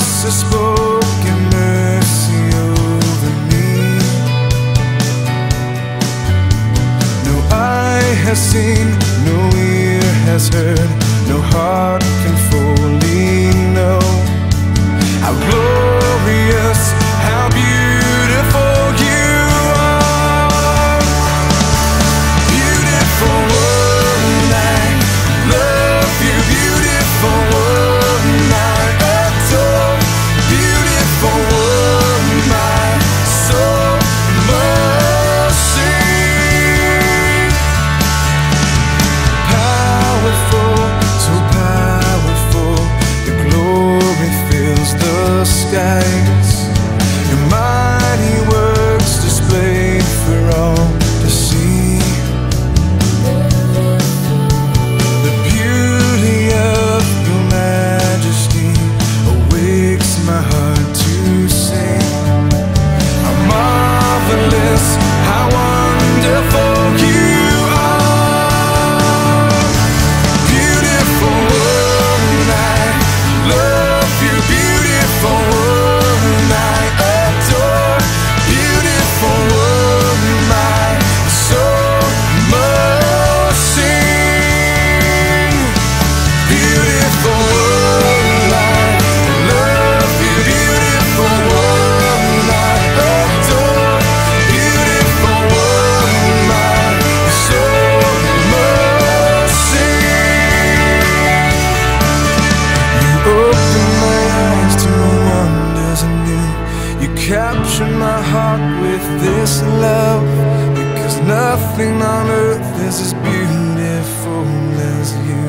has spoken mercy over me. No eye has seen, no ear has heard, no heart can forgive. Sky. heart with this love Because nothing on earth is as beautiful as you.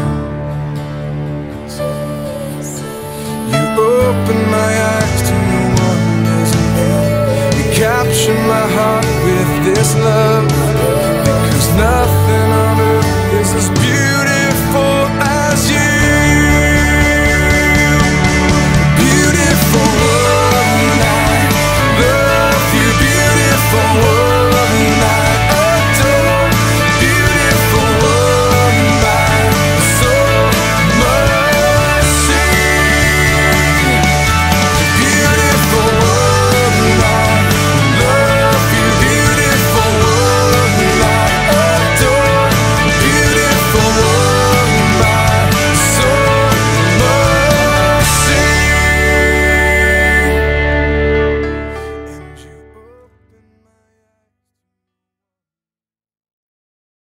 You open my eyes to new wonders You capture my heart with this love Because nothing